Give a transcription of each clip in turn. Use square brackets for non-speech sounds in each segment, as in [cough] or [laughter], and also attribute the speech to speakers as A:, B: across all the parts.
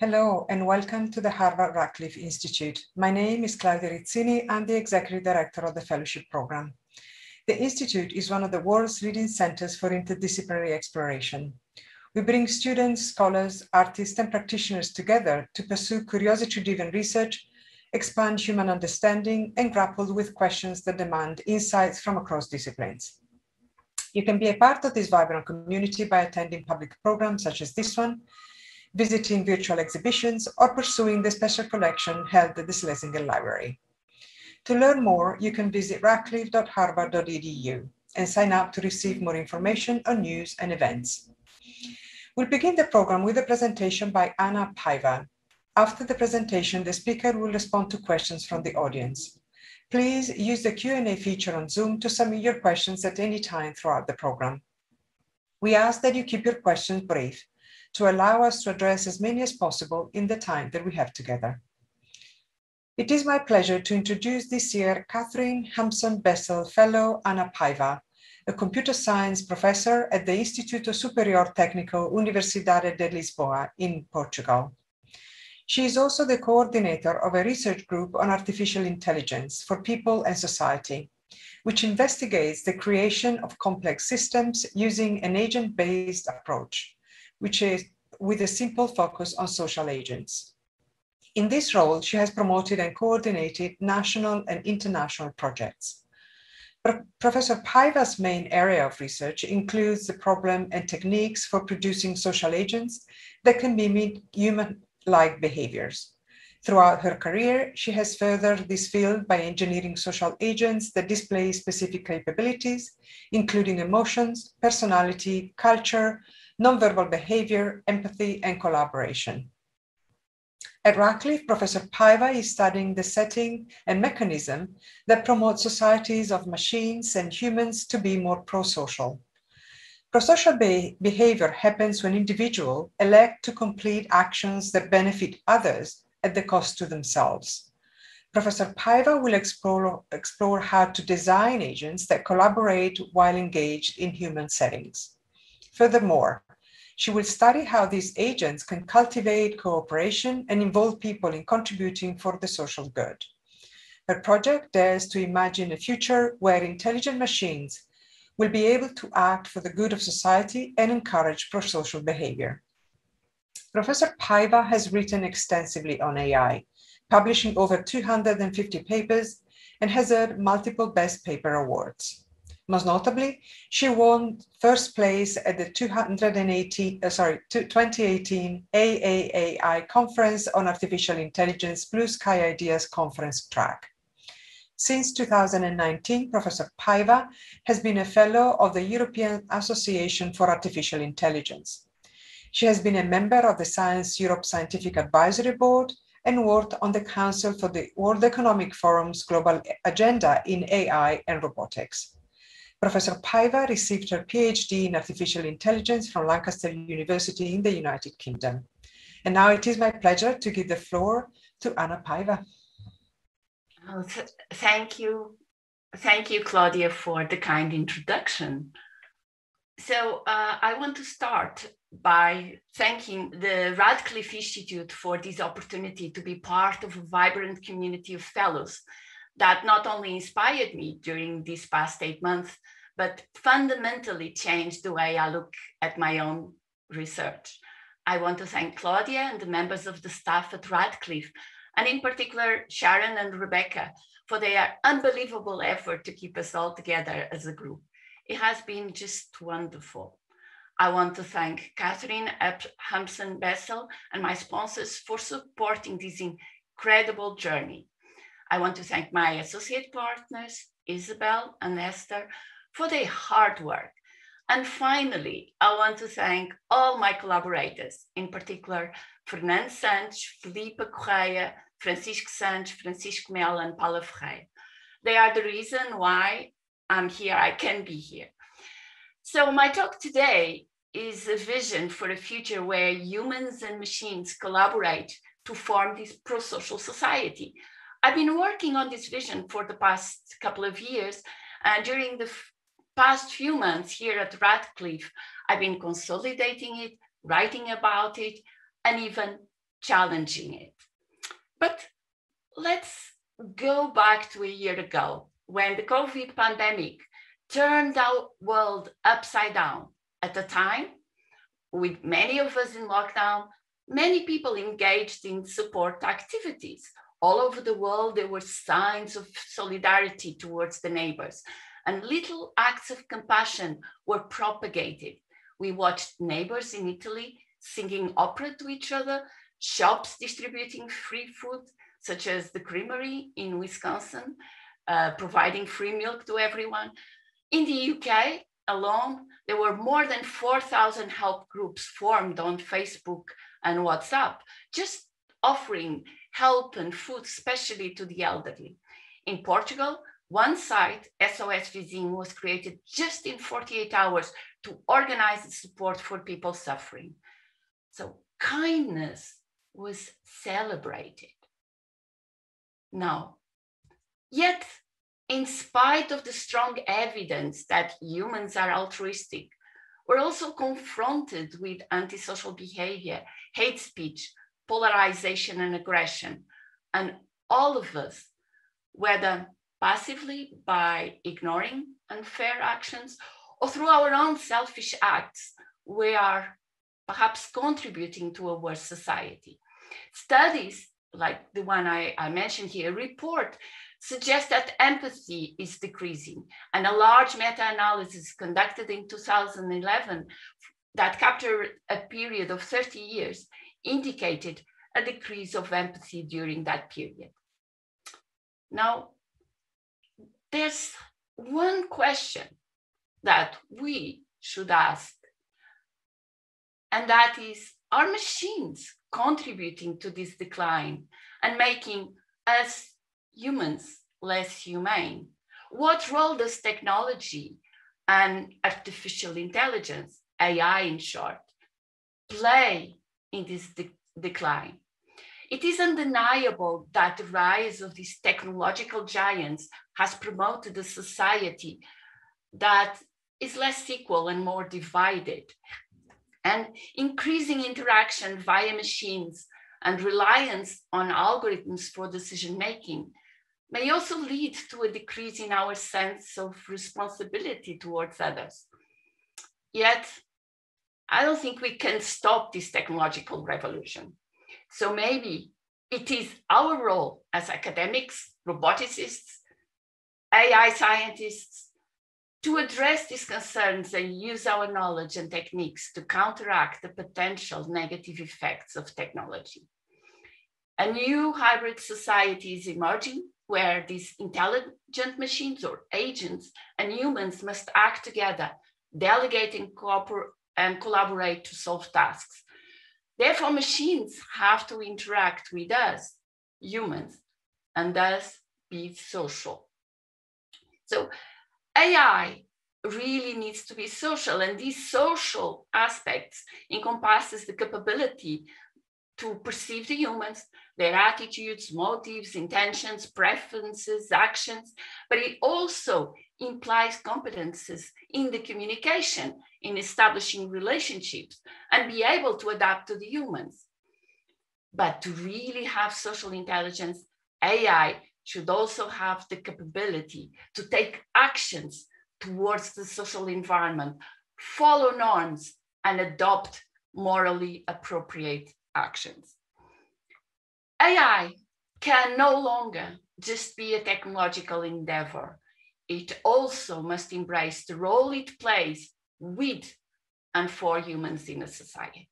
A: Hello and welcome to the Harvard Radcliffe Institute. My name is Claudia Rizzini. I'm the Executive Director of the Fellowship Program. The Institute is one of the world's leading centers for interdisciplinary exploration. We bring students, scholars, artists, and practitioners together to pursue curiosity-driven research, expand human understanding, and grapple with questions that demand insights from across disciplines. You can be a part of this vibrant community by attending public programs such as this one, visiting virtual exhibitions, or pursuing the special collection held at the Schlesinger Library. To learn more, you can visit radcliffe.harvard.edu and sign up to receive more information on news and events. We'll begin the program with a presentation by Ana Paiva. After the presentation, the speaker will respond to questions from the audience. Please use the Q&A feature on Zoom to submit your questions at any time throughout the program. We ask that you keep your questions brief to allow us to address as many as possible in the time that we have together. It is my pleasure to introduce this year Katherine Hampson Bessell Fellow Ana Paiva, a computer science professor at the Instituto Superior Técnico Universidade de Lisboa in Portugal. She is also the coordinator of a research group on artificial intelligence for people and society, which investigates the creation of complex systems using an agent-based approach which is with a simple focus on social agents. In this role, she has promoted and coordinated national and international projects. Pro Professor Paiva's main area of research includes the problem and techniques for producing social agents that can mimic human-like behaviors. Throughout her career, she has furthered this field by engineering social agents that display specific capabilities, including emotions, personality, culture, nonverbal behavior, empathy, and collaboration. At Radcliffe, Professor Paiva is studying the setting and mechanism that promote societies of machines and humans to be more pro-social. Prosocial be behavior happens when individuals elect to complete actions that benefit others at the cost to themselves. Professor Paiva will explore, explore how to design agents that collaborate while engaged in human settings. Furthermore, she will study how these agents can cultivate cooperation and involve people in contributing for the social good. Her project dares to imagine a future where intelligent machines will be able to act for the good of society and encourage pro-social behavior. Professor Paiva has written extensively on AI, publishing over 250 papers and has earned multiple Best Paper awards. Most notably, she won first place at the 280, uh, sorry, 2018 AAAI Conference on Artificial Intelligence Blue Sky Ideas Conference track. Since 2019, Professor Paiva has been a fellow of the European Association for Artificial Intelligence. She has been a member of the Science Europe Scientific Advisory Board and worked on the Council for the World Economic Forum's global agenda in AI and robotics. Professor Paiva received her PhD in artificial intelligence from Lancaster University in the United Kingdom. And now it is my pleasure to give the floor to Ana Paiva.
B: Oh, th thank you. Thank you, Claudia, for the kind introduction. So uh, I want to start by thanking the Radcliffe Institute for this opportunity to be part of a vibrant community of fellows that not only inspired me during these past eight months, but fundamentally changed the way I look at my own research. I want to thank Claudia and the members of the staff at Radcliffe, and in particular, Sharon and Rebecca, for their unbelievable effort to keep us all together as a group. It has been just wonderful. I want to thank Katherine at Hampson Bessell and my sponsors for supporting this incredible journey. I want to thank my associate partners, Isabel and Esther, for their hard work. And finally, I want to thank all my collaborators, in particular, Fernando Santos, Filipa Correia, Francisco Santos, Francisco Mel, and Paula Ferreira. They are the reason why I'm here, I can be here. So my talk today is a vision for a future where humans and machines collaborate to form this pro-social society. I've been working on this vision for the past couple of years, and during the past few months here at Radcliffe, I've been consolidating it, writing about it, and even challenging it. But let's go back to a year ago when the COVID pandemic turned our world upside down. At the time, with many of us in lockdown, many people engaged in support activities. All over the world, there were signs of solidarity towards the neighbors, and little acts of compassion were propagated. We watched neighbors in Italy singing opera to each other, shops distributing free food, such as the Creamery in Wisconsin, uh, providing free milk to everyone. In the UK alone, there were more than 4,000 help groups formed on Facebook and WhatsApp, just offering help and food, especially to the elderly. In Portugal, one site, SOS Vizinho, was created just in 48 hours to organize support for people suffering. So kindness was celebrated. Now, yet, in spite of the strong evidence that humans are altruistic, we're also confronted with antisocial behavior, hate speech, polarization, and aggression. And all of us, whether passively by ignoring unfair actions or through our own selfish acts, we are perhaps contributing to a worse society. Studies like the one I, I mentioned here report suggest that empathy is decreasing. And a large meta-analysis conducted in 2011 that captured a period of 30 years indicated a decrease of empathy during that period. Now, there's one question that we should ask and that is are machines contributing to this decline and making us humans less humane? What role does technology and artificial intelligence, AI in short, play in this de decline? It is undeniable that the rise of these technological giants has promoted a society that is less equal and more divided, and increasing interaction via machines and reliance on algorithms for decision making may also lead to a decrease in our sense of responsibility towards others. Yet, I don't think we can stop this technological revolution. So maybe it is our role as academics, roboticists, AI scientists, to address these concerns and use our knowledge and techniques to counteract the potential negative effects of technology. A new hybrid society is emerging where these intelligent machines or agents and humans must act together, delegate and, cooperate and collaborate to solve tasks. Therefore, machines have to interact with us, humans, and thus be social. So AI really needs to be social and these social aspects encompasses the capability to perceive the humans, their attitudes, motives, intentions, preferences, actions, but it also implies competences in the communication, in establishing relationships, and be able to adapt to the humans. But to really have social intelligence, AI should also have the capability to take actions towards the social environment, follow norms, and adopt morally appropriate actions. AI can no longer just be a technological endeavor. It also must embrace the role it plays with and for humans in a society.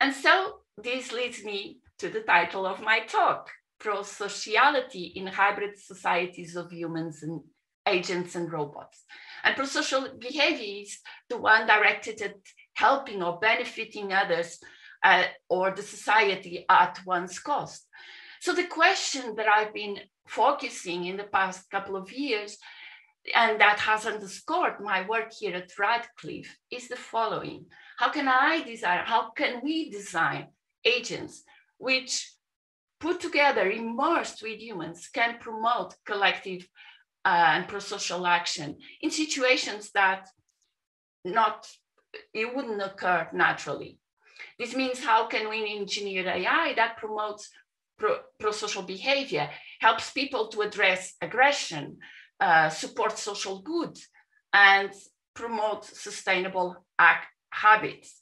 B: And so this leads me to the title of my talk, Prosociality in Hybrid Societies of Humans and Agents and Robots. And prosocial behavior is the one directed at helping or benefiting others or the society at one's cost. So the question that I've been focusing in the past couple of years and that has underscored my work here at Radcliffe is the following. How can I design, how can we design agents which put together, immersed with humans, can promote collective uh, and pro-social action in situations that not, it wouldn't occur naturally. This means how can we engineer AI that promotes pro, pro-social behavior, helps people to address aggression, uh, support social good, and promote sustainable habits.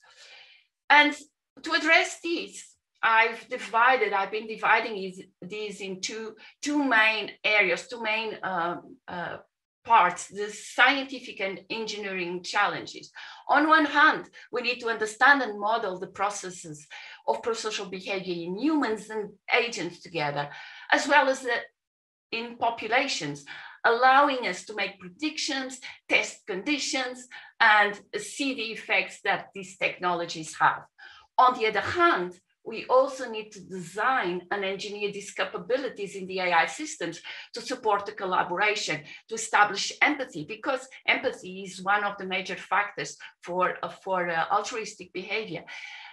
B: And to address these, I've divided, I've been dividing these, these in two, two main areas, two main um, uh, parts, the scientific and engineering challenges. On one hand, we need to understand and model the processes of prosocial behavior in humans and agents together, as well as the, in populations, allowing us to make predictions, test conditions, and see the effects that these technologies have. On the other hand, we also need to design and engineer these capabilities in the AI systems to support the collaboration, to establish empathy, because empathy is one of the major factors for, uh, for uh, altruistic behavior.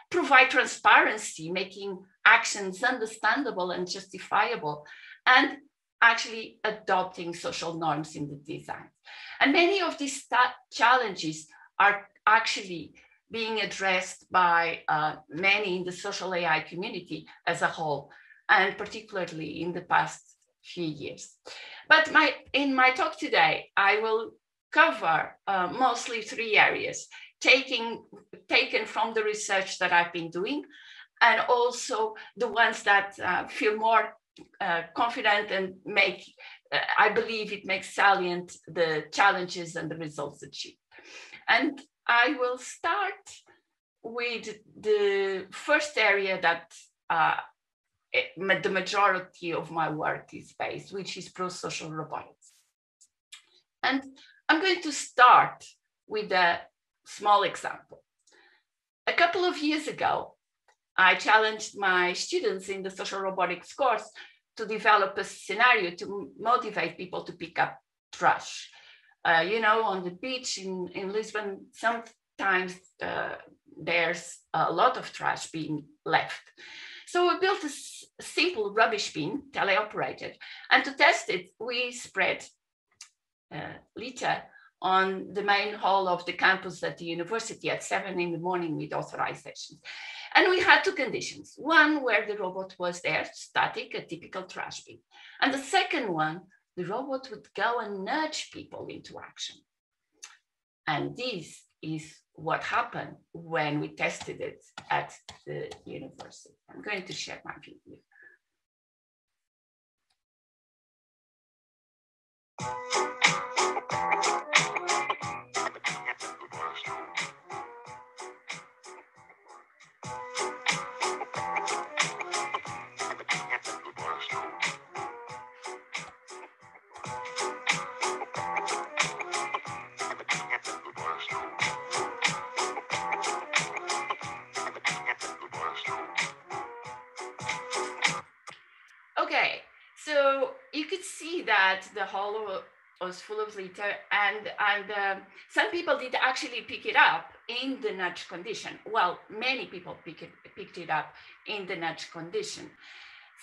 B: Provide transparency, making actions understandable and justifiable, and actually adopting social norms in the design. And many of these challenges are actually being addressed by uh, many in the social AI community as a whole, and particularly in the past few years. But my, in my talk today, I will cover uh, mostly three areas, taking, taken from the research that I've been doing, and also the ones that uh, feel more uh, confident and make, uh, I believe it makes salient the challenges and the results achieved. And I will start with the first area that uh, it, the majority of my work is based, which is pro-social robotics. And I'm going to start with a small example. A couple of years ago, I challenged my students in the social robotics course to develop a scenario to motivate people to pick up trash. Uh, you know, on the beach in, in Lisbon, sometimes uh, there's a lot of trash being left. So we built a simple rubbish bin, teleoperated, and to test it, we spread uh, litter on the main hall of the campus at the university at seven in the morning with authorizations. And we had two conditions. One where the robot was there, static, a typical trash bin. And the second one, the robot would go and nudge people into action. And this is what happened when we tested it at the university. I'm going to share my video. That the hollow was full of litter and and um, some people did actually pick it up in the nudge condition. Well many people pick it, picked it up in the nudge condition.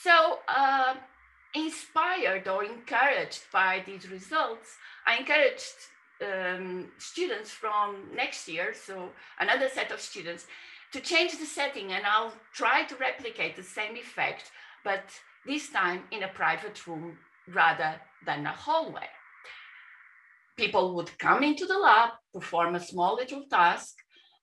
B: So uh, inspired or encouraged by these results i encouraged um, students from next year so another set of students to change the setting and i'll try to replicate the same effect but this time in a private room rather than a hallway. People would come into the lab, perform a small little task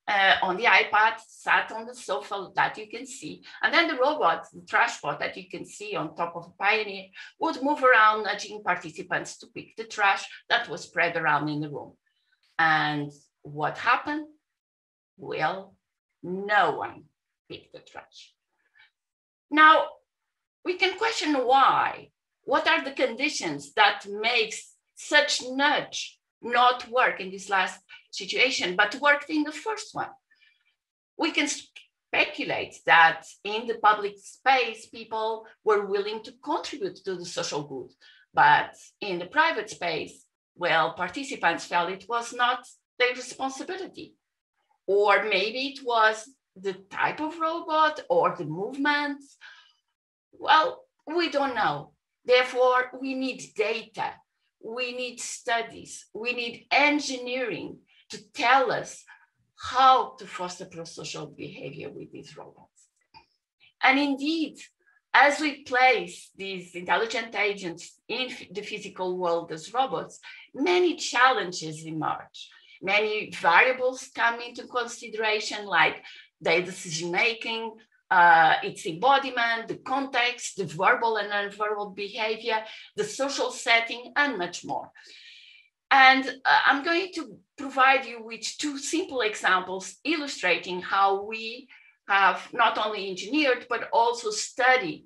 B: uh, on the iPad, sat on the sofa that you can see, and then the robot, the trash bot that you can see on top of Pioneer, would move around, nudging participants to pick the trash that was spread around in the room. And what happened? Well, no one picked the trash. Now, we can question why what are the conditions that makes such nudge not work in this last situation, but worked in the first one? We can speculate that in the public space, people were willing to contribute to the social good. But in the private space, well, participants felt it was not their responsibility. Or maybe it was the type of robot or the movements. Well, we don't know. Therefore, we need data, we need studies, we need engineering to tell us how to foster prosocial behavior with these robots. And indeed, as we place these intelligent agents in the physical world as robots, many challenges emerge. Many variables come into consideration, like their decision making, uh, its embodiment, the context, the verbal and nonverbal behavior, the social setting, and much more. And uh, I'm going to provide you with two simple examples illustrating how we have not only engineered, but also studied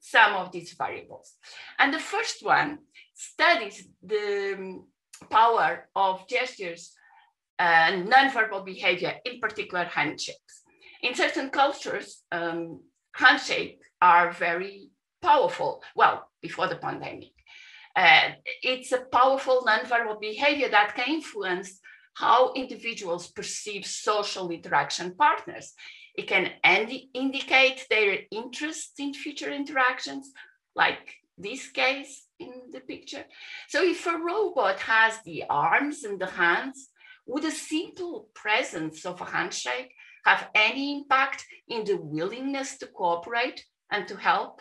B: some of these variables. And the first one studies the um, power of gestures and nonverbal behavior, in particular handshakes. In certain cultures, um, handshakes are very powerful. Well, before the pandemic, uh, it's a powerful nonverbal behavior that can influence how individuals perceive social interaction partners. It can indicate their interest in future interactions, like this case in the picture. So if a robot has the arms and the hands, would a simple presence of a handshake have any impact in the willingness to cooperate and to help?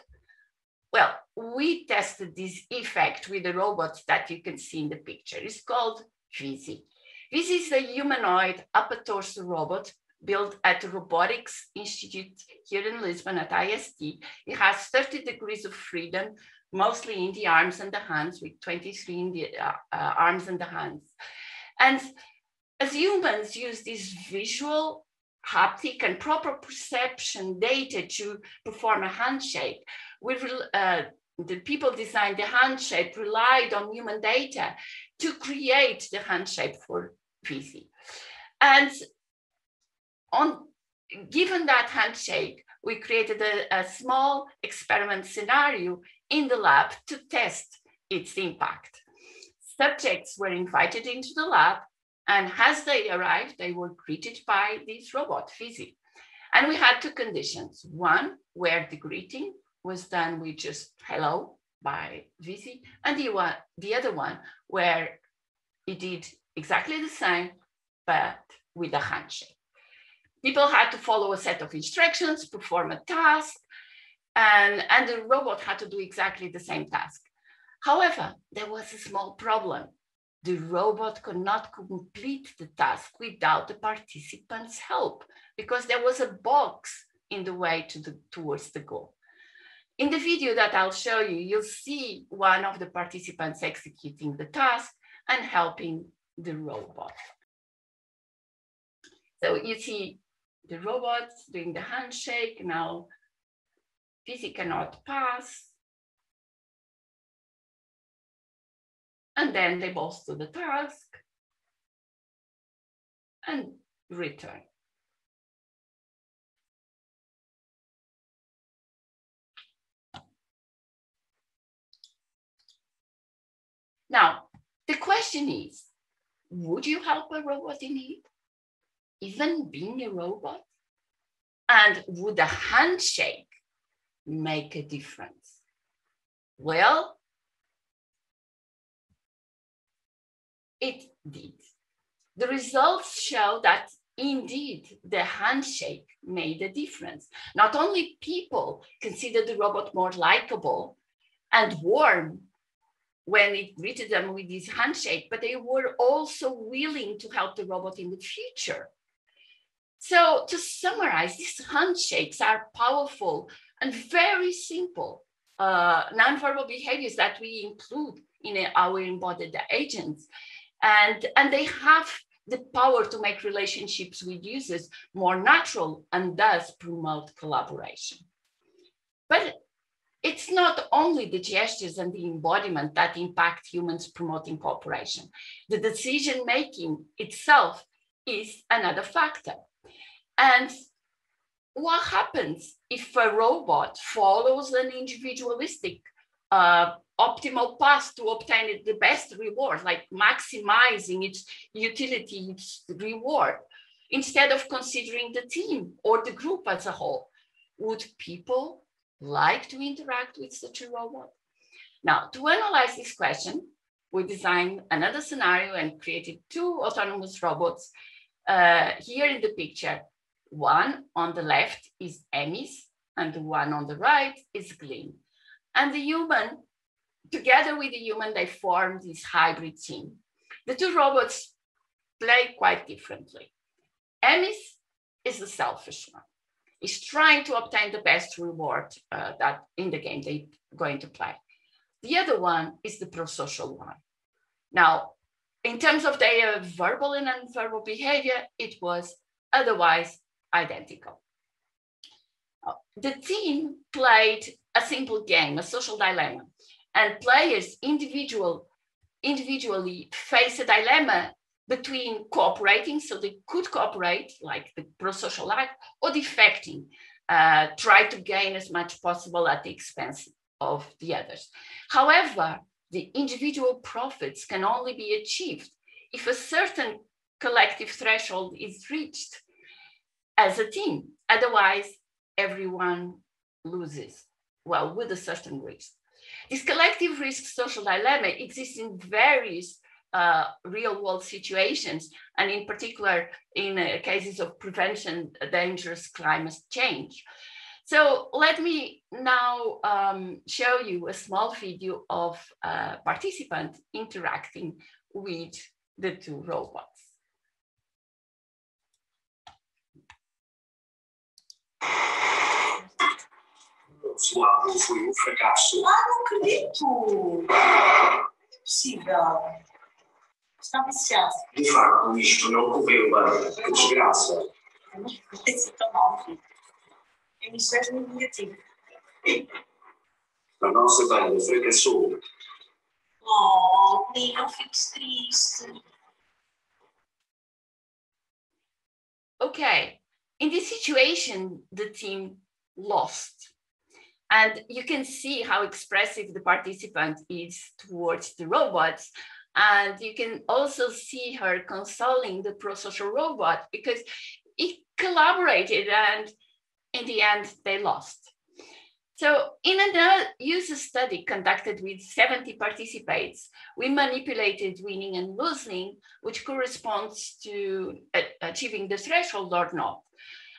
B: Well, we tested this effect with the robots that you can see in the picture. It's called Vizzy. Vizzy is a humanoid upper torso robot built at the Robotics Institute here in Lisbon at IST. It has 30 degrees of freedom, mostly in the arms and the hands, with 23 in the uh, uh, arms and the hands. And as humans use this visual, haptic, and proprioception data to perform a handshake, we uh, the people designed the handshake relied on human data to create the handshake for PC. And on given that handshake, we created a, a small experiment scenario in the lab to test its impact. Subjects were invited into the lab, and as they arrived, they were greeted by this robot, Vizzy. And we had two conditions. One, where the greeting was done with just hello by Vizzy, and the, one, the other one where it did exactly the same, but with a handshake. People had to follow a set of instructions, perform a task, and, and the robot had to do exactly the same task. However, there was a small problem. The robot could not complete the task without the participant's help because there was a box in the way to the, towards the goal. In the video that I'll show you, you'll see one of the participants executing the task and helping the robot. So you see the robot doing the handshake. Now, Vizzy cannot pass. And then they both do the task and return. Now, the question is, would you help a robot in need? Even being a robot? And would a handshake make a difference? Well, it did. The results show that indeed the handshake made a difference. Not only people considered the robot more likable and warm when it greeted them with this handshake, but they were also willing to help the robot in the future. So, to summarize, these handshakes are powerful and very simple uh, nonverbal behaviors that we include in our embodied agents. And, and they have the power to make relationships with users more natural and thus promote collaboration. But it's not only the gestures and the embodiment that impact humans promoting cooperation. The decision making itself is another factor. And what happens if a robot follows an individualistic, uh, optimal path to obtain the best reward, like maximizing its utility, its reward, instead of considering the team or the group as a whole? Would people like to interact with such a robot? Now, to analyze this question, we designed another scenario and created two autonomous robots uh, here in the picture, one on the left is Emys, and the one on the right is Glyn. And the human, together with the human, they form this hybrid team. The two robots play quite differently. Emys is the selfish one. He's trying to obtain the best reward uh, that in the game they're going to play. The other one is the pro-social one. Now, in terms of their verbal and nonverbal behavior, it was otherwise identical. The team played a simple game, a social dilemma, and players individual, individually face a dilemma between cooperating, so they could cooperate, like the pro-social life, or defecting, uh, try to gain as much possible at the expense of the others. However, the individual profits can only be achieved if a certain collective threshold is reached as a team. Otherwise, everyone loses, well, with a certain risk. This collective risk social dilemma exists in various uh, real world situations, and in particular in uh, cases of prevention dangerous climate change. So let me now um, show you a small video of a participant interacting with the two robots.
C: Suado foi um fracasso.
D: Ah, não acredito! É possível. Está viciado.
C: De facto, isto não correu bem. Que desgraça.
D: Mas tem sido tão mal, filho. Isso é muito negativo.
C: A nossa banda fracassou.
D: Oh, Lee, não fiques triste.
B: Okay, in this situation, the team lost. And you can see how expressive the participant is towards the robots. And you can also see her consoling the pro-social robot because it collaborated and in the end they lost. So in a user study conducted with 70 participants, we manipulated winning and losing, which corresponds to achieving the threshold or not.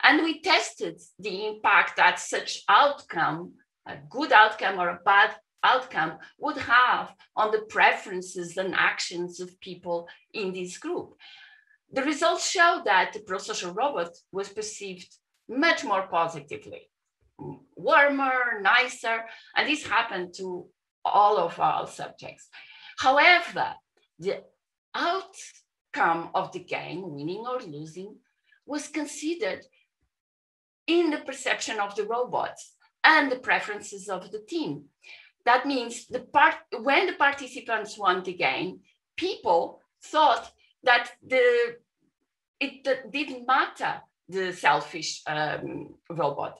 B: And we tested the impact that such outcome, a good outcome or a bad outcome would have on the preferences and actions of people in this group. The results show that the pro-social robot was perceived much more positively, warmer, nicer, and this happened to all of our subjects. However, the outcome of the game, winning or losing, was considered in the perception of the robots and the preferences of the team. That means the part when the participants won the game, people thought that the it didn't matter the selfish um, robot.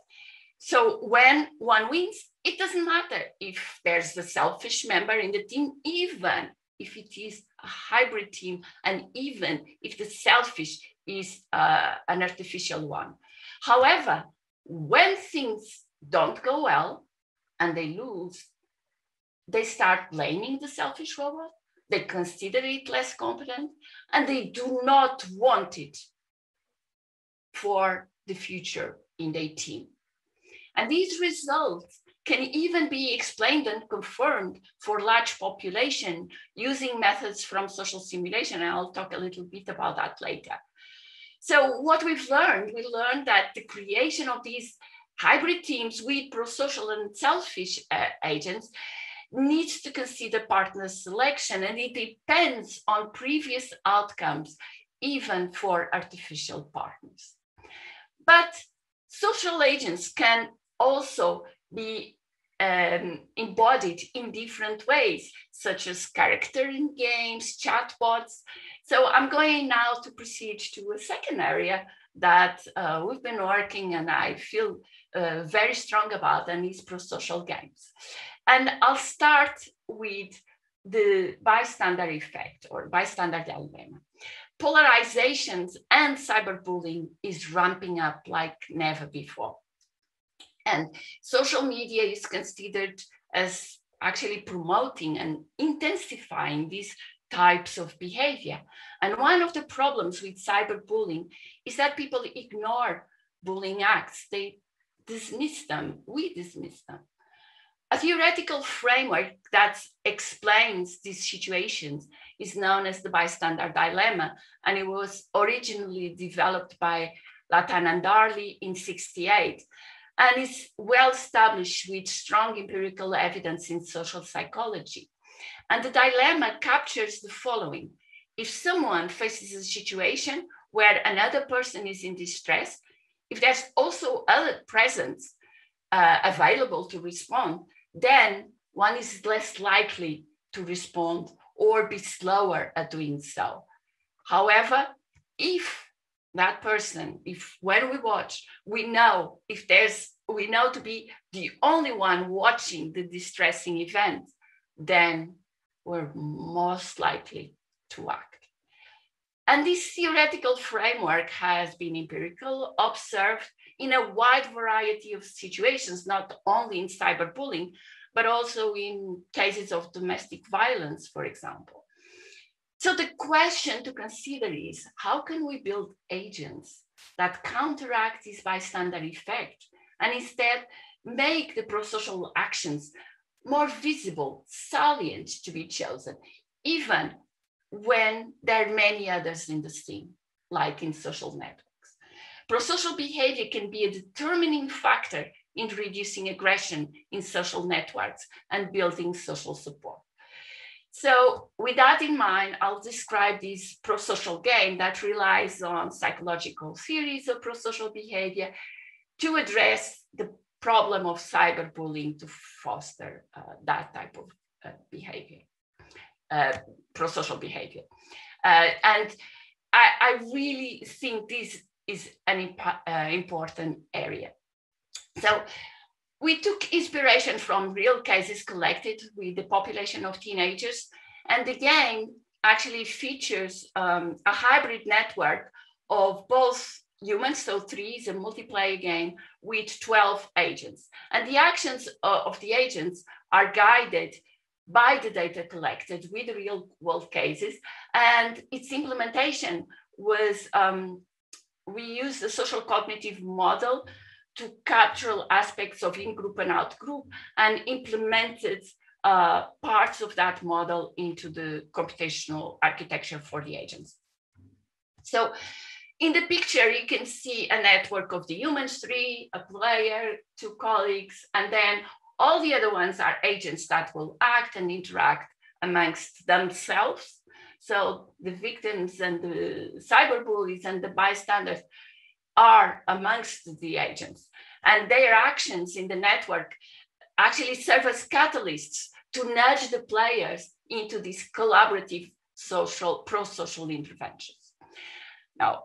B: So when one wins, it doesn't matter if there's a selfish member in the team, even if it is a hybrid team, and even if the selfish is uh, an artificial one. However, when things don't go well and they lose, they start blaming the selfish robot. They consider it less competent and they do not want it for the future in their team. And these results can even be explained and confirmed for large population using methods from social simulation. And I'll talk a little bit about that later. So what we've learned, we learned that the creation of these hybrid teams with pro-social and selfish uh, agents needs to consider partner selection and it depends on previous outcomes, even for artificial partners. But social agents can also be um, embodied in different ways, such as character in games, chatbots. So I'm going now to proceed to a second area that uh, we've been working and I feel uh, very strong about, and is pro-social games. And I'll start with the bystander effect or bystander dilemma polarizations and cyberbullying is ramping up like never before. And social media is considered as actually promoting and intensifying these types of behavior. And one of the problems with cyberbullying is that people ignore bullying acts. They dismiss them. We dismiss them. A theoretical framework that explains these situations is known as the bystander dilemma, and it was originally developed by Latané and Darley in 68, and is well established with strong empirical evidence in social psychology. And the dilemma captures the following. If someone faces a situation where another person is in distress, if there's also other presence uh, available to respond, then one is less likely to respond or be slower at doing so. However, if that person, if when we watch, we know if there's, we know to be the only one watching the distressing event, then we're most likely to act. And this theoretical framework has been empirical, observed in a wide variety of situations, not only in cyberbullying, but also in cases of domestic violence, for example. So the question to consider is, how can we build agents that counteract this bystander effect and instead make the pro-social actions more visible, salient to be chosen, even when there are many others in the scene, like in social networks. Prosocial behavior can be a determining factor in reducing aggression in social networks and building social support. So with that in mind, I'll describe this prosocial game that relies on psychological theories of prosocial behavior to address the problem of cyberbullying to foster uh, that type of uh, behavior, prosocial behavior. Uh, and I, I, really think this is an imp uh, important area. So we took inspiration from real cases collected with the population of teenagers. And the game actually features um, a hybrid network of both humans, so three is a multiplayer game with 12 agents. And the actions uh, of the agents are guided by the data collected with real world cases. And its implementation was, um, we used the social cognitive model to capture aspects of in-group and out-group and implemented uh, parts of that model into the computational architecture for the agents. So in the picture, you can see a network of the humans, three, a player, two colleagues, and then all the other ones are agents that will act and interact amongst themselves. So the victims and the cyberbullies and the bystanders are amongst the agents. And their actions in the network actually serve as catalysts to nudge the players into these collaborative social, pro-social interventions. Now,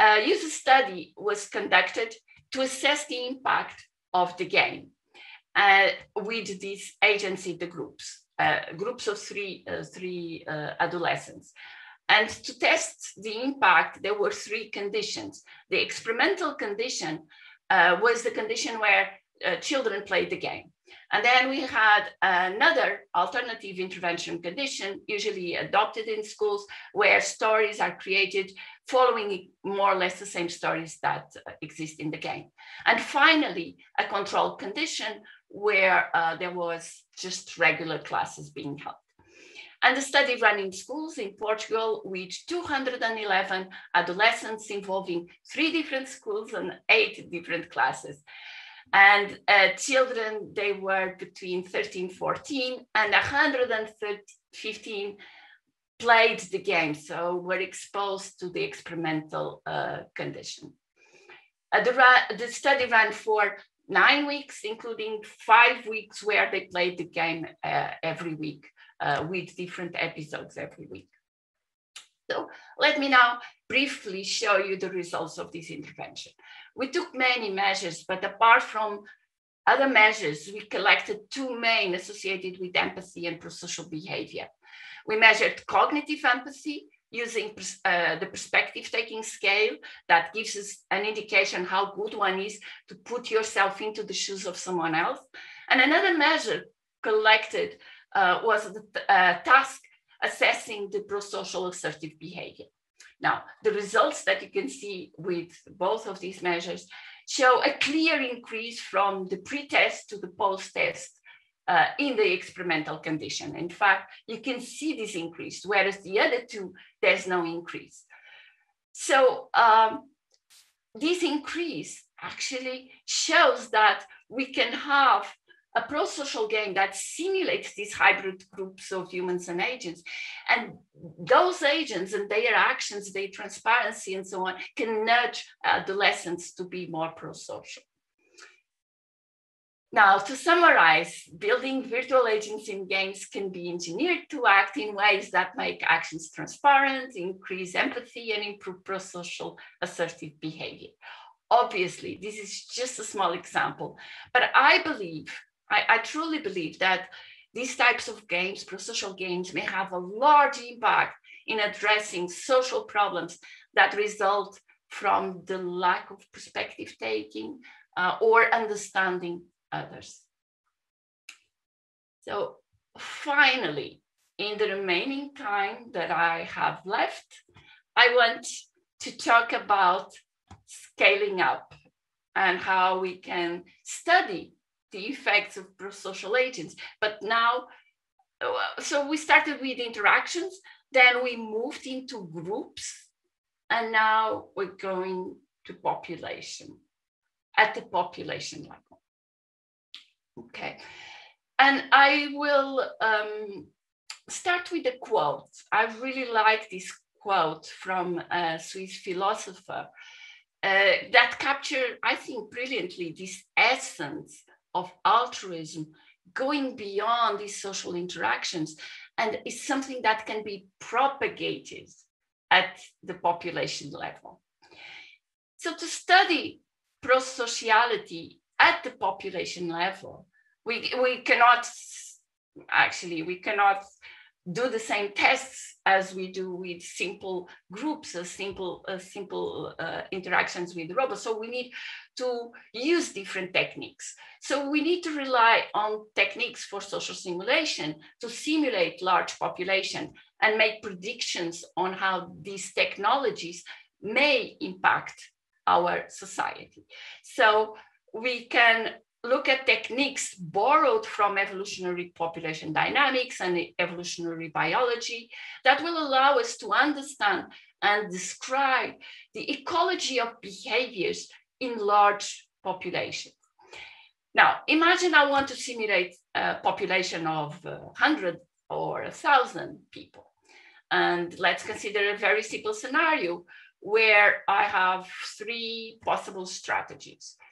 B: a user study was conducted to assess the impact of the game with these agency, the groups, uh, groups of three, uh, three uh, adolescents. And to test the impact, there were three conditions. The experimental condition uh, was the condition where uh, children played the game. And then we had another alternative intervention condition, usually adopted in schools, where stories are created following more or less the same stories that exist in the game. And finally, a control condition where uh, there was just regular classes being held. And the study ran in schools in Portugal with 211 adolescents involving three different schools and eight different classes. And uh, children, they were between 13, 14 and 115 played the game, so were exposed to the experimental uh, condition. Uh, the, the, study ran for nine weeks, including five weeks where they played the game uh, every week uh, with different episodes every week. So let me now briefly show you the results of this intervention. We took many measures, but apart from other measures, we collected two main associated with empathy and prosocial behavior. We measured cognitive empathy using uh, the perspective taking scale that gives us an indication how good one is to put yourself into the shoes of someone else. And another measure collected uh, was the uh, task assessing the prosocial assertive behavior. Now, the results that you can see with both of these measures show a clear increase from the pre-test to the post-test uh, in the experimental condition. In fact, you can see this increase, whereas the other two, there's no increase. So um, this increase actually shows that we can have a pro-social game that simulates these hybrid groups of humans and agents. And those agents and their actions, their transparency and so on, can nudge adolescents to be more pro-social. Now, to summarize, building virtual agents in games can be engineered to act in ways that make actions transparent, increase empathy, and improve pro-social assertive behavior. Obviously, this is just a small example, but I believe, I, I truly believe that these types of games, pro-social games, may have a large impact in addressing social problems that result from the lack of perspective taking uh, or understanding others. So finally, in the remaining time that I have left, I want to talk about scaling up and how we can study the effects of social agents. But now, uh, so we started with interactions, then we moved into groups, and now we're going to population at the population level. Okay. And I will um, start with a quote. I really like this quote from a Swiss philosopher uh, that captured, I think, brilliantly this essence of altruism going beyond these social interactions and is something that can be propagated at the population level. So to study prosociality at the population level. We, we cannot, actually, we cannot do the same tests as we do with simple groups, simple, simple uh, interactions with robots. So we need to use different techniques. So we need to rely on techniques for social simulation to simulate large population and make predictions on how these technologies may impact our society. So we can look at techniques borrowed from evolutionary population dynamics and evolutionary biology that will allow us to understand and describe the ecology of behaviors in large populations. Now, imagine I want to simulate a population of 100 or 1,000 people. And let's consider a very simple scenario where I have three possible strategies uh,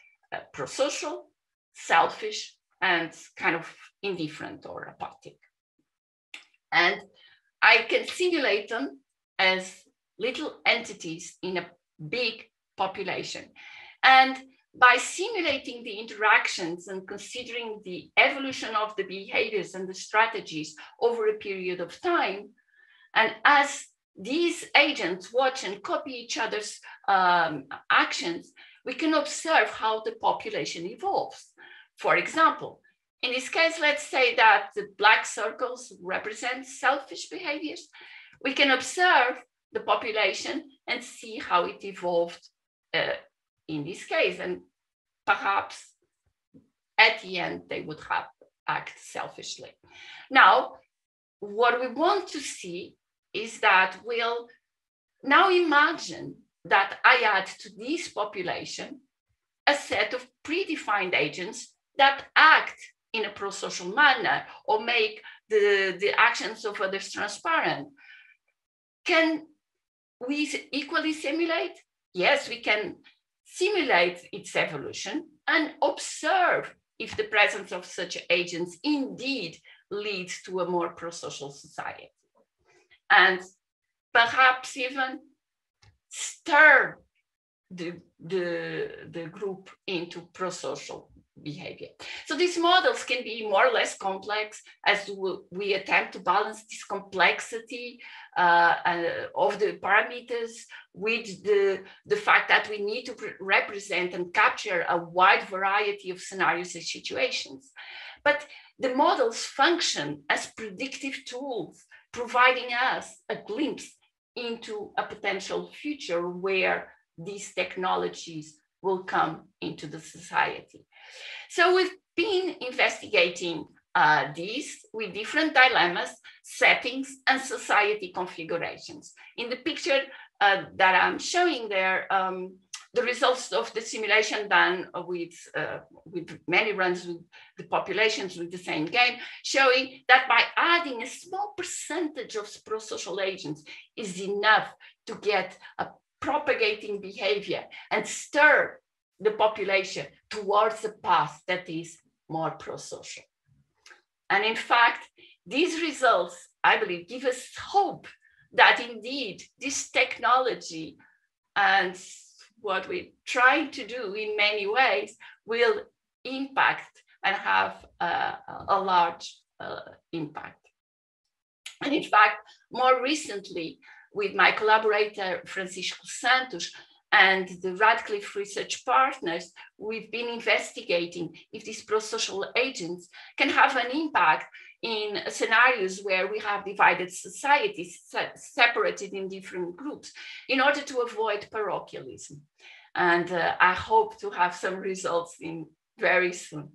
B: pro-social, selfish, and kind of indifferent or apathic. And I can simulate them as little entities in a big population. And by simulating the interactions and considering the evolution of the behaviors and the strategies over a period of time, and as these agents watch and copy each other's um, actions, we can observe how the population evolves. For example, in this case, let's say that the black circles represent selfish behaviors. We can observe the population and see how it evolved uh, in this case. And perhaps at the end, they would have act selfishly. Now, what we want to see is that we'll now imagine that I add to this population a set of predefined agents that act in a pro-social manner or make the, the actions of others transparent. Can we equally simulate? Yes, we can simulate its evolution and observe if the presence of such agents indeed leads to a more pro-social society. And perhaps even stir the, the, the group into pro-social behavior. So these models can be more or less complex as we attempt to balance this complexity uh, uh, of the parameters with the, the fact that we need to represent and capture a wide variety of scenarios and situations. But the models function as predictive tools providing us a glimpse into a potential future where these technologies will come into the society. So we've been investigating uh, these with different dilemmas, settings, and society configurations. In the picture uh, that I'm showing there, um, the results of the simulation done with, uh, with many runs with the populations with the same game, showing that by adding a small percentage of pro-social agents is enough to get a propagating behavior and stir the population towards a path that is more pro-social. And in fact, these results, I believe, give us hope that indeed this technology and what we're trying to do in many ways will impact and have a, a large uh, impact. And in fact, more recently, with my collaborator Francisco Santos and the Radcliffe research partners, we've been investigating if these pro-social agents can have an impact in scenarios where we have divided societies separated in different groups in order to avoid parochialism. And uh, I hope to have some results in very soon.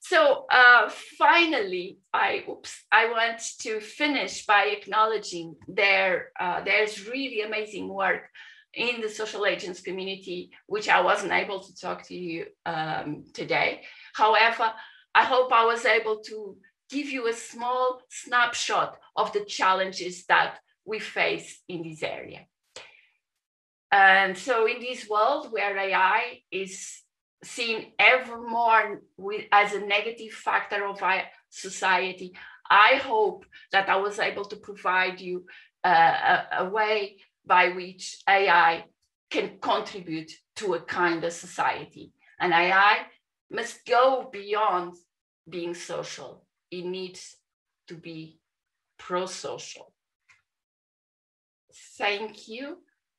B: So uh, finally, I oops, I want to finish by acknowledging there uh, there's really amazing work in the social agents community, which I wasn't able to talk to you um, today. However, I hope I was able to give you a small snapshot of the challenges that we face in this area. And so in this world where AI is seen ever more with, as a negative factor of our society, I hope that I was able to provide you uh, a, a way by which AI can contribute to a kinder society. And AI must go beyond being social. It needs to be pro-social. Thank you.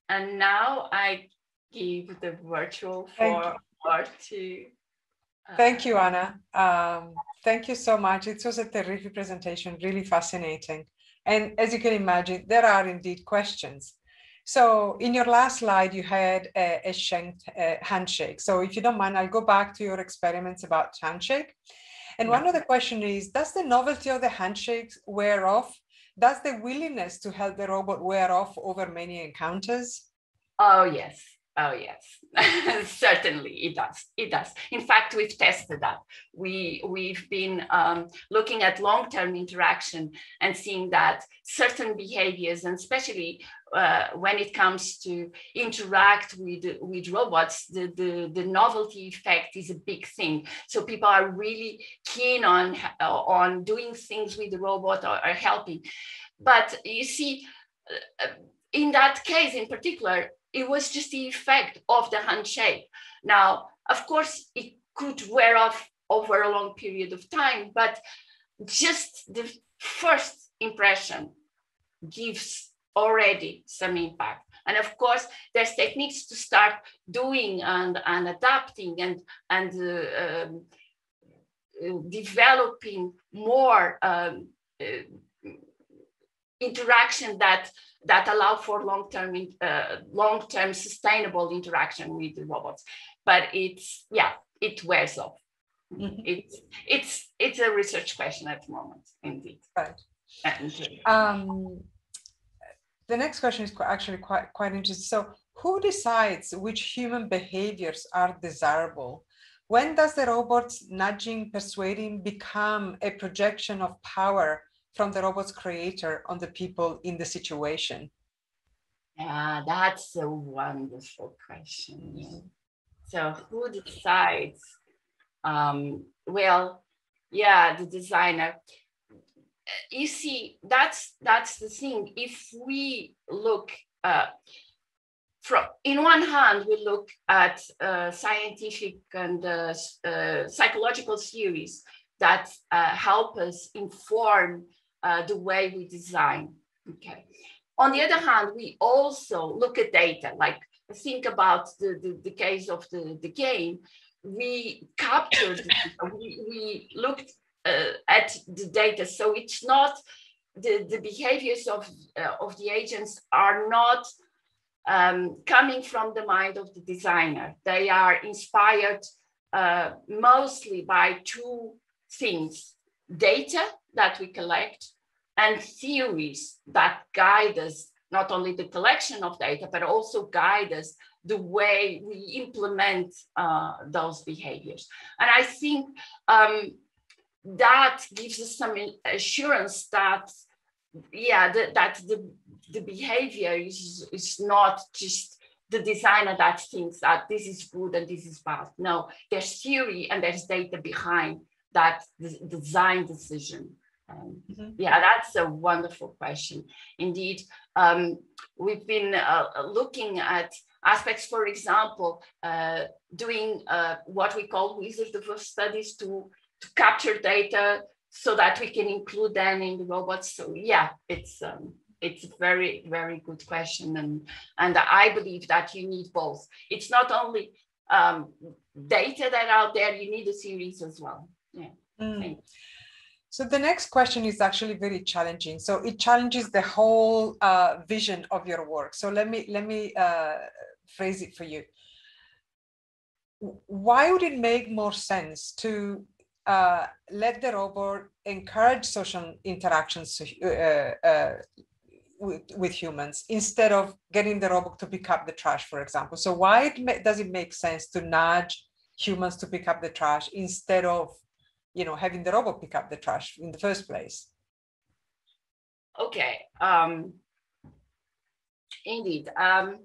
B: And now I give the virtual floor to.
A: Uh, thank you, Ana. Um, thank you so much. It was a terrific presentation, really fascinating. And as you can imagine, there are indeed questions. So in your last slide, you had a, a shanked uh, handshake. So if you don't mind, I'll go back to your experiments about handshake. And one of the question is, does the novelty of the handshakes wear off? Does the willingness to help the robot wear off over many encounters?
B: Oh, yes. Oh yes, [laughs] certainly it does. It does. In fact, we've tested that. We we've been um, looking at long-term interaction and seeing that certain behaviors, and especially uh, when it comes to interact with with robots, the, the the novelty effect is a big thing. So people are really keen on uh, on doing things with the robot or, or helping. But you see. Uh, in that case in particular, it was just the effect of the handshake. Now, of course, it could wear off over a long period of time, but just the first impression gives already some impact. And of course, there's techniques to start doing and, and adapting and, and uh, um, developing more um, uh, interaction that that allow for long-term uh, long-term sustainable interaction with the robots but it's yeah it wears off mm-hmm. it's it's it's a research question at the moment indeed
A: right and, um, the next question is actually quite quite interesting so who decides which human behaviors are desirable when does the robot's nudging persuading become a projection of power from the robot's creator on the people in the situation?
B: Yeah, that's a wonderful question. So who decides? Um, well, yeah, the designer. You see, that's that's the thing. If we look uh, from in one hand, we look at uh, scientific and uh, uh psychological theories that uh, help us inform uh, the way we design. Okay. On the other hand, we also look at data, like think about the, the, the case of the, the game. We captured, we, we looked at the data. So it's not the, the behaviors of, uh, of the agents are not um, coming from the mind of the designer. They are inspired uh, mostly by two things data that we collect and theories that guide us, not only the collection of data, but also guide us the way we implement uh, those behaviors. And I think um, that gives us some assurance that, yeah, the, that the, the behavior is, is not just the designer that thinks that this is good and this is bad. No, there's theory and there's data behind that design decision. Um, mm-hmm. Yeah, that's a wonderful question. Indeed, um, we've been uh, looking at aspects, for example, uh, doing uh, what we call wizard of studies to, to capture data so that we can include them in the robots. So yeah, it's um, it's a very very good question, and and I believe that you need both. It's not only um, data that are out there; you need a series as well. Yeah. Mm.
A: So the next question is actually very challenging. So it challenges the whole uh, vision of your work. So let me let me uh, phrase it for you. Why would it make more sense to uh, let the robot encourage social interactions uh, uh, with, with, humans instead of getting the robot to pick up the trash, for example? So why it does it make sense to nudge humans to pick up the trash instead of you know having the robot pick up the trash in the first place
B: okay um indeed um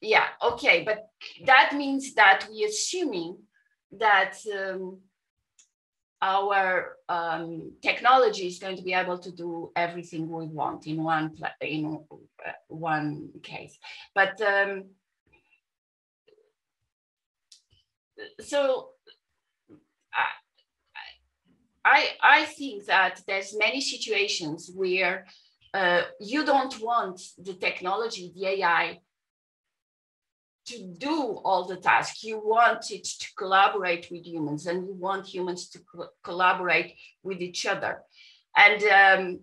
B: yeah okay but that means that we assuming that um, our um, technology is going to be able to do everything we want in one in uh, one case. But um, so I, I think that there's many situations where uh, you don't want the technology, the AI, to do all the tasks. You want it to collaborate with humans and you want humans to co collaborate with each other. And um,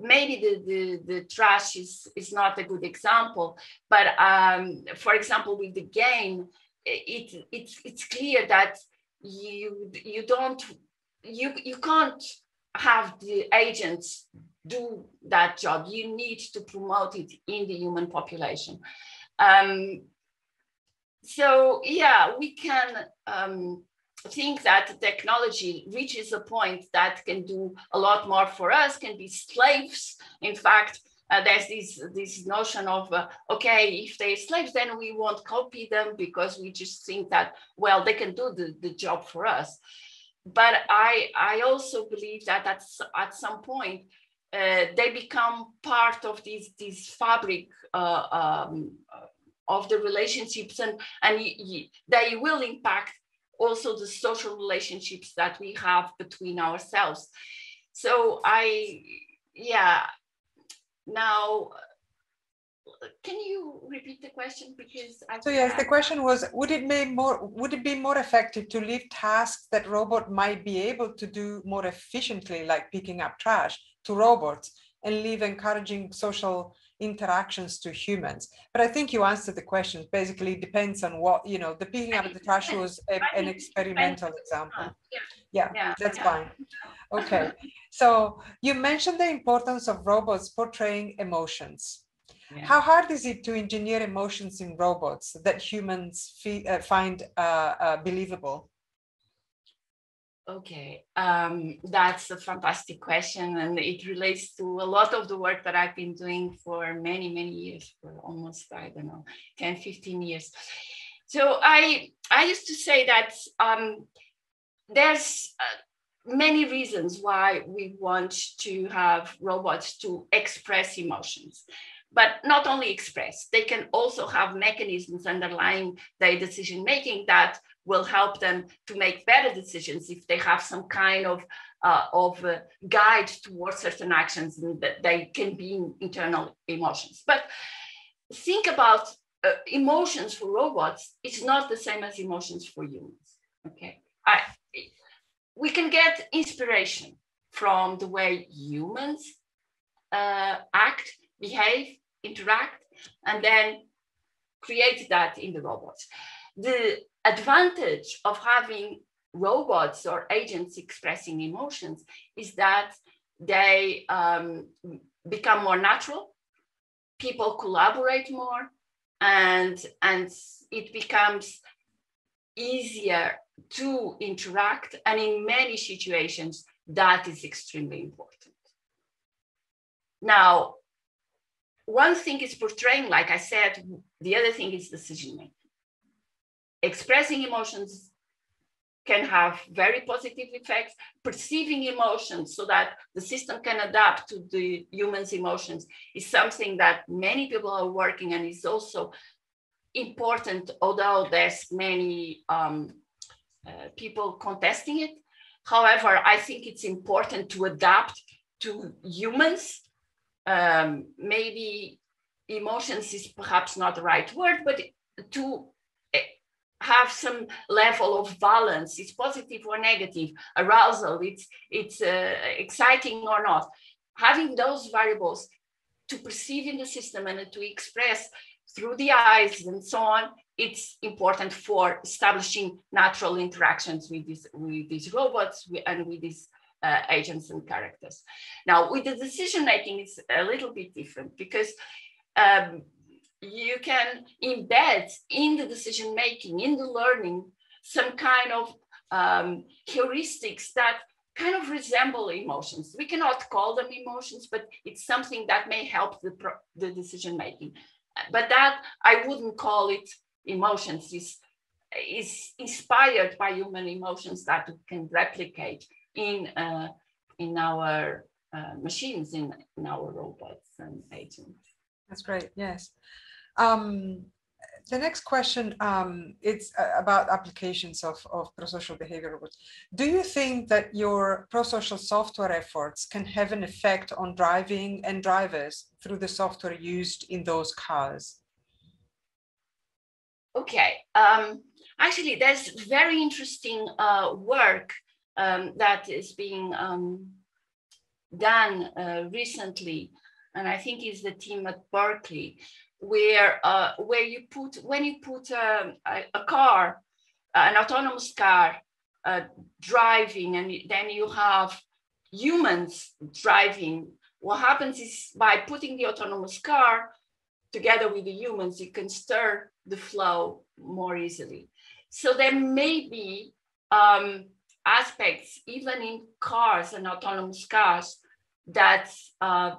B: maybe the, the, the, trash is, is not a good example, but um, for example, with the game, it, it, it's clear that you, you don't you you can't have the agents do that job. You need to promote it in the human population. Um, so yeah, we can um, think that technology reaches a point that can do a lot more for us, can be slaves. In fact, uh, there's this this notion of uh, okay, if they're slaves, then we won't copy them because we just think that well they can do the, the job for us but I, I also believe that at, at some point uh, they become part of this, this fabric uh, um, of the relationships and, and they will impact also the social relationships that we have between ourselves. So I, yeah, now can you repeat the question because I
A: so yes the question was would it be more would it be more effective to leave tasks that robot might be able to do more efficiently like picking up trash to robots and leave encouraging social interactions to humans. But i think you answered the question. Basically it depends on what you know the picking up the trash was a, an experimental example. yeah, yeah that's fine. Okay. [laughs] So you mentioned the importance of robots portraying emotions. Yeah. How hard is it to engineer emotions in robots that humans fee, uh, find uh, uh, believable?
B: Okay, um, that's a fantastic question, and it relates to a lot of the work that I've been doing for many, many years, for almost, I don't know, 10, 15 years. So I, I used to say that um, there's uh, many reasons why we want to have robots to express emotions but not only express, they can also have mechanisms underlying their decision making that will help them to make better decisions if they have some kind of uh, of uh, guide towards certain actions and that they can be internal emotions. But think about uh, emotions for robots. It's not the same as emotions for humans. Okay, I, we can get inspiration from the way humans uh, act, behave, interact, and then create that in the robots. The advantage of having robots or agents expressing emotions is that they um, become more natural, people collaborate more, and, and it becomes easier to interact. And in many situations, that is extremely important. Now, one thing is portraying, like I said, the other thing is decision making. Expressing emotions can have very positive effects. Perceiving emotions so that the system can adapt to the human's emotions is something that many people are working and is also important, although there's many um, uh, people contesting it. However, I think it's important to adapt to humans. Um, maybe emotions is perhaps not the right word, but to have some level of balance. It's positive or negative, arousal. It's it's uh, exciting or not. Having those variables to perceive in the system and to express through the eyes and so on, it's important for establishing natural interactions with these, with these robots and with these uh, agents and characters. Now, with the decision making, it's a little bit different because um, you can embed in the decision making, in the learning, some kind of um, heuristics that kind of resemble emotions. We cannot call them emotions, but it's something that may help the, the decision making but that I wouldn't call it emotions. Is is inspired by human emotions that can replicate in uh, in our uh, machines, in, in our robots and agents.
A: That's great. Yes. Um, the next question um, it's uh, about applications of, of prosocial behavior robots. Do you think that your prosocial software efforts can have an effect on driving and drivers through the software used in those cars?
B: Okay. Um, actually, there's very interesting uh, work um, that is being um, done uh, recently, and I think it's the team at Berkeley, where uh, where you put when you put um, a, a car, an autonomous car uh, driving, and then you have humans driving. What happens is by putting the autonomous car together with the humans, you can stir the flow more easily. So there may be um, aspects, even in cars and autonomous cars, that uh,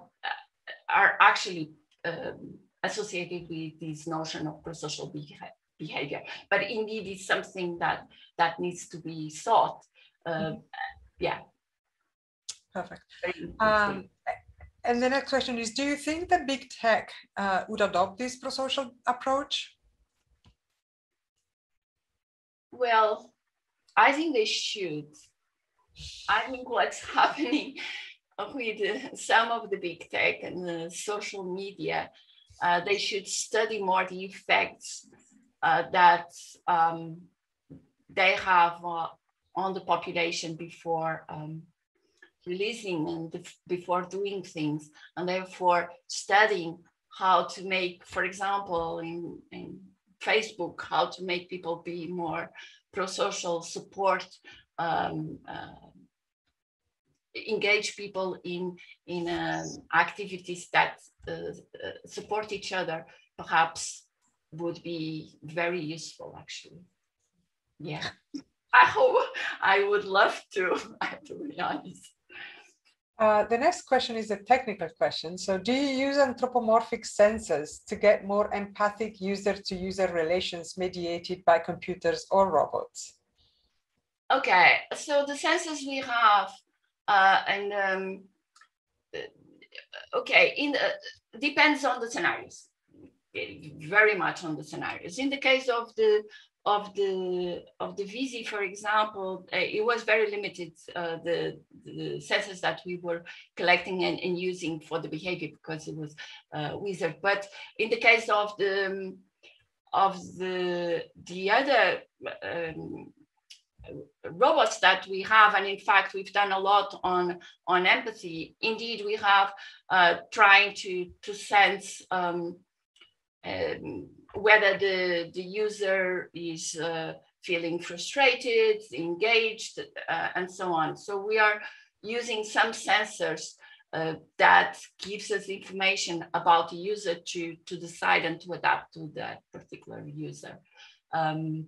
B: are actually um, associated with this notion of prosocial behavior. But indeed, it's something that that needs to be sought. Uh, mm-hmm. yeah.
A: Perfect. Um, and the next question is, do you think that big tech uh, would adopt this prosocial approach?
B: Well, I think they should. I think what's [laughs] happening with some of the big tech and the social media uh, they should study more the effects uh, that um, they have uh, on the population before um, releasing and before doing things, and therefore studying how to make, for example, in, in Facebook, how to make people be more pro-social support um, uh, engage people in in um, activities that uh, uh, support each other perhaps would be very useful actually yeah [laughs] i hope i would love to [laughs] to be honest
A: uh, the next question is a technical question. So do you use anthropomorphic sensors to get more empathic user-to-user -user relations mediated by computers or robots?
B: Okay, so the sensors we have uh, and um, okay, in the, depends on the scenarios, very much on the scenarios. In the case of the of the of the Vizzy, for example, uh, it was very limited uh, the the sensors that we were collecting and, and using for the behavior because it was uh, wizard. But in the case of the of the the other um, robots that we have, and in fact, we've done a lot on, on empathy. Indeed, we have uh, trying to, to sense um, um, whether the, the user is uh, feeling frustrated, engaged, uh, and so on. So we are using some sensors uh, that gives us information about the user to, to decide and to adapt to that particular user. Um,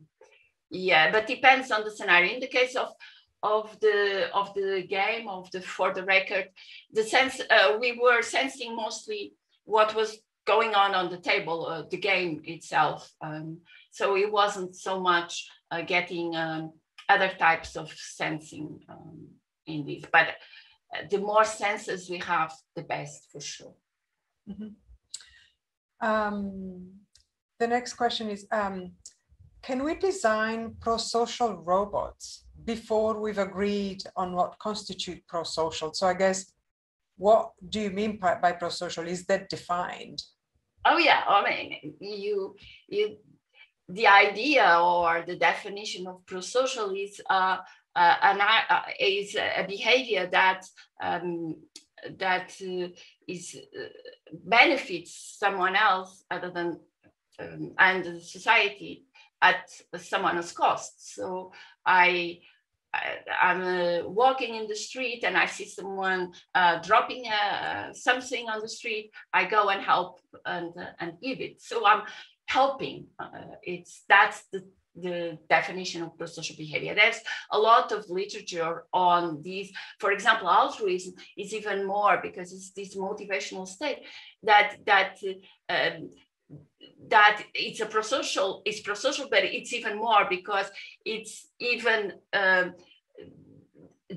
B: yeah, but depends on the scenario. In the case of of the of the game of the for the record, the sense uh, we were sensing mostly what was going on on the table, uh, the game itself. Um, so it wasn't so much uh, getting um, other types of sensing um, in this, but uh, the more senses we have, the best for sure. Mm -hmm.
A: the next question is, um, can we design pro-social robots before we've agreed on what constitute pro-social? So I guess, what do you mean by, by pro-social? Is that defined?
B: Oh yeah, I mean, you, you, the idea or the definition of pro-social is uh, uh, an, uh, is a behavior that um, that uh, is uh, benefits someone else other than um, and society at someone's cost. So I, I am uh, walking in the street and I see someone uh, dropping uh, something on the street. I go and help and uh, and give it. So I'm helping. Uh, it's that's the the definition of pro-social behavior. There's a lot of literature on these. For example, altruism is even more because it's this motivational state that that um, that it's a prosocial, it's prosocial, but it's even more because it's even um,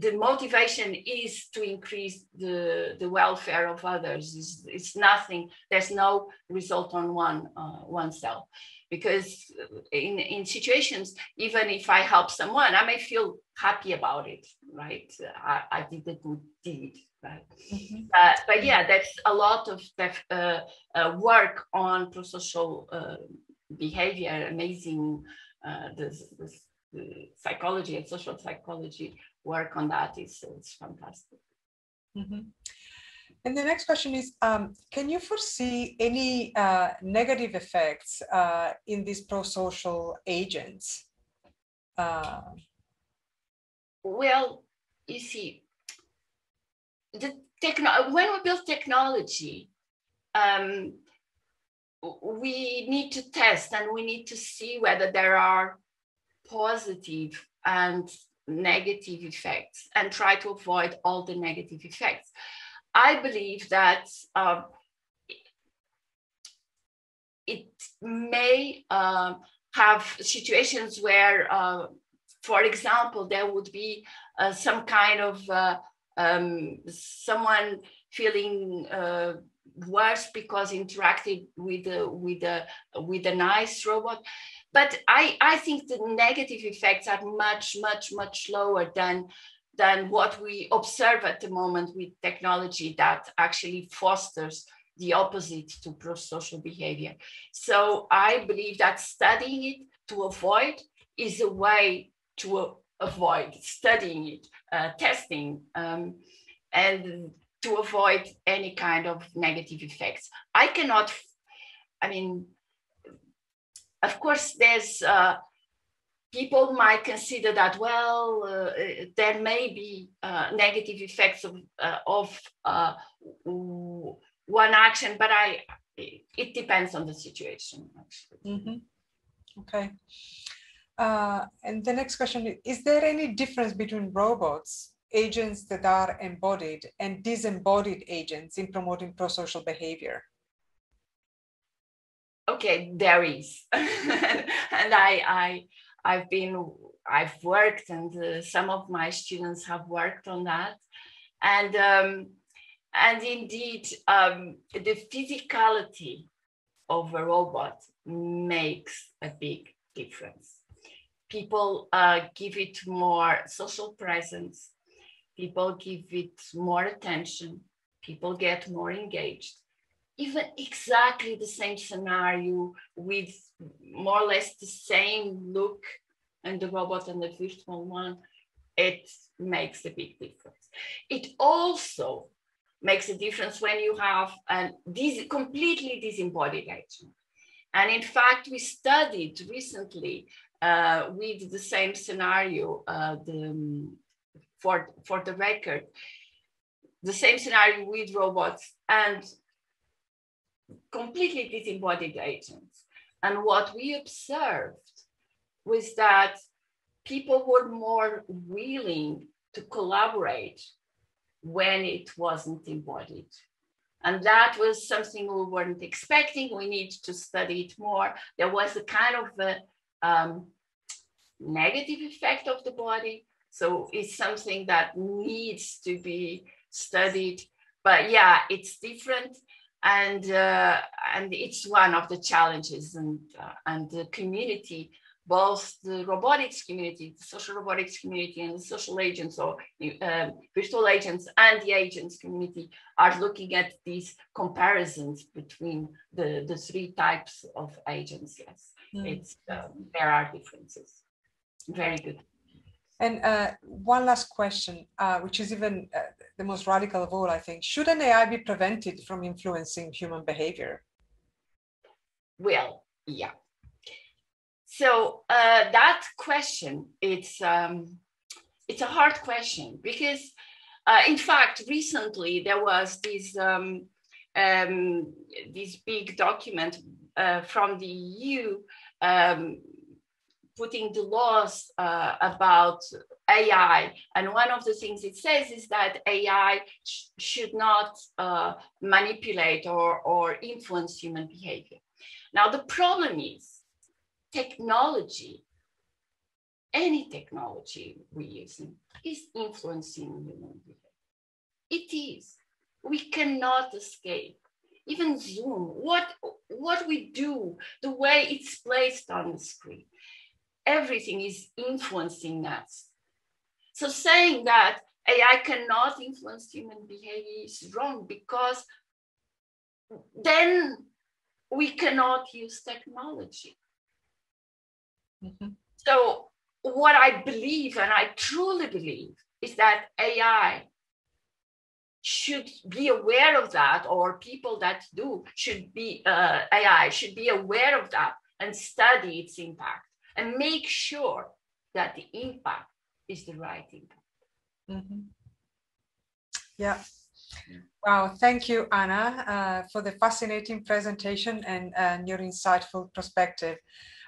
B: the motivation is to increase the, the welfare of others. It's, it's nothing, there's no result on one uh, oneself. Because in, in situations, even if I help someone, I may feel happy about it, right? I, I did a good deed, right? Mm-hmm. Uh, but yeah, that's a lot of uh, uh, work on pro-social uh, behavior, amazing uh, the, the, the, psychology and social psychology work on that is it's fantastic.
A: Mm-hmm. And the next question is, um, can you foresee any uh, negative effects in these pro-social agents?
B: well, you see, the techno- when we build technology, um, we need to test and we need to see whether there are positive and negative effects and try to avoid all the negative effects. I believe that uh, it may uh, have situations where, uh, for example, there would be uh, some kind of uh, um, someone feeling uh, worse because interacted with a, with a with a nice robot but i i think the negative effects are much much much lower than than what we observe at the moment with technology that actually fosters the opposite to pro-social behavior so i believe that studying it to avoid is a way to avoid studying it, uh, testing, um, and to avoid any kind of negative effects. I cannot, I mean, of course, there's uh, people might consider that, well, uh, there may be uh, negative effects of, uh, of uh, one action, but I, it depends on the situation, actually.
A: Mm-hmm. Okay. Uh, and the next question, is there any difference between robots, agents that are embodied and disembodied agents in promoting pro-social behavior?
B: Okay, there is. [laughs] and I, I, I've been, I've worked and uh, some of my students have worked on that. And, um, and indeed, um, the physicality of a robot makes a big difference people uh, give it more social presence, people give it more attention, people get more engaged. Even exactly the same scenario with more or less the same look and the robot and the virtual one, it makes a big difference. It also makes a difference when you have a dis- completely disembodied agent. And in fact, we studied recently uh, with the same scenario uh, the, for, for the record, the same scenario with robots and completely disembodied agents. And what we observed was that people were more willing to collaborate when it wasn't embodied. And that was something we weren't expecting. We need to study it more. There was a kind of a um, negative effect of the body. So it's something that needs to be studied. But yeah, it's different. And, uh, and it's one of the challenges and, uh, and the community both the robotics community, the social robotics community, and the social agents or um, virtual agents and the agents community are looking at these comparisons between the, the three types of agents. Yes, mm. it's um, there are differences. Very good.
A: And uh, one last question, uh, which is even uh, the most radical of all, I think. Should an AI be prevented from influencing human behavior?
B: Well, yeah, so uh, that question, it's um, it's a hard question because, uh, in fact, recently there was this um, um, this big document uh, from the EU um, putting the laws uh, about AI, and one of the things it says is that AI sh- should not uh, manipulate or or influence human behavior. Now the problem is technology, any technology we're using, is influencing human behavior. It is. We cannot escape. Even Zoom, what, what we do, the way it's placed on the screen, everything is influencing us. So saying that AI cannot influence human behavior is wrong because then we cannot use technology. Mm-hmm. So, what I believe, and I truly believe, is that AI should be aware of that, or people that do should be uh, AI should be aware of that and study its impact and make sure that the impact is the right impact.
A: Mm-hmm. Yeah. Wow, thank you, Ana, uh, for the fascinating presentation and, and your insightful perspective.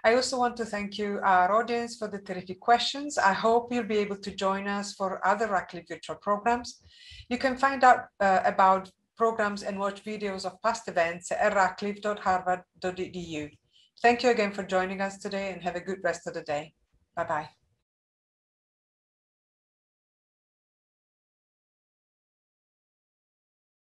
A: I also want to thank you, our audience, for the terrific questions. I hope you'll be able to join us for other Radcliffe virtual programs. You can find out uh, about programs and watch videos of past events at radcliffe.harvard.edu. Thank you again for joining us today and have a good rest of the day. Bye-bye.